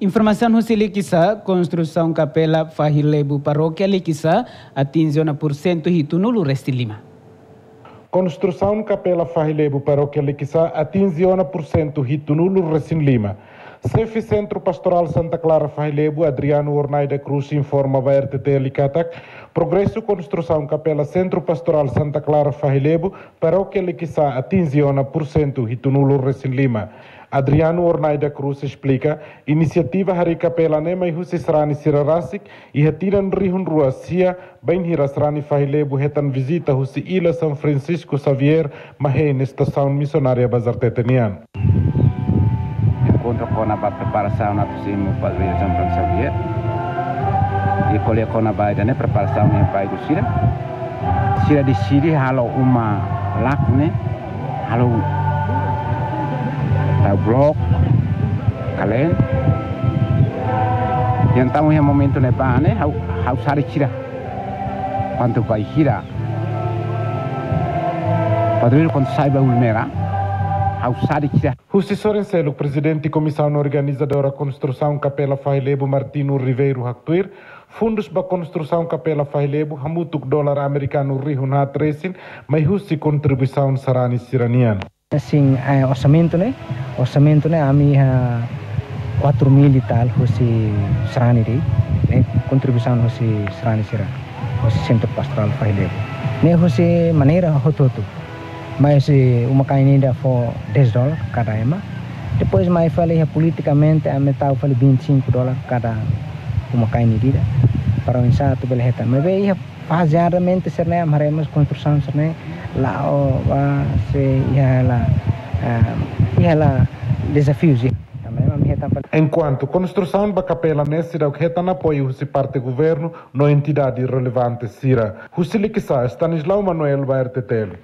Informação no Siliquissa, construção capela Fahilebu Paróquia Liquissa atinge 1% e tunulo Resti Lima. Construção capela Fahilebu Paróquia Liquissa atinge 1% e tunulo Resti Lima. CEF Centro Pastoral Santa Clara Fahilebu, Adriano Ornaida Cruz informa a RTT Licatac, progresso construção capela Centro Pastoral Santa Clara Fahilebu, paróquia Liquissa atinge 1% e tunulo Resti Lima. Adriano Ornaida Cruz explica, iniciativa Hari Capela Nema e Hussisrani Sirarasik e retiran Rihun Rua Sia, bem Hirasrani Fahilebu retan visita Hussi Ilha São Francisco Xavier, Mahé na estação missionária Bazar konabate preparação na possível para ver São Francisco e colhe konabate né preparação em pai do Sira di de di halo uma lak né halo ta blok kalen yang tamu yang momentum ne pa né hau hau sari Sira quanto pai Sira Padre quando saiba ulmera. Jussi Sorenselo, presidente e comissão organizadora Construção Capela Failebo Martino Ribeiro Hactuir, fundos para construção Capela Failebo, hamutuk dólar americano rihun hat resin, mas Jussi contribuição sarani siranian. assim eh, orçamento né? Orçamento né? A minha 4 mil e tal fosse serani ri né? Contribuição fosse serani sira fosse centro pastoral faz levo né fosse maneira hoto hoto mas uma cainida for 10 dólares cada ema depois mais falei politicamente a metal falei 25 dólares cada uma cainida para o insato belheta mas veio faseadamente serné maremos construção serné lá o se ia lá ia lá desafios Enquanto construção da capela nesse da que na apoio se parte governo no entidade relevante Sira. Husili Kisa, Stanislao Manuel Baertetelo.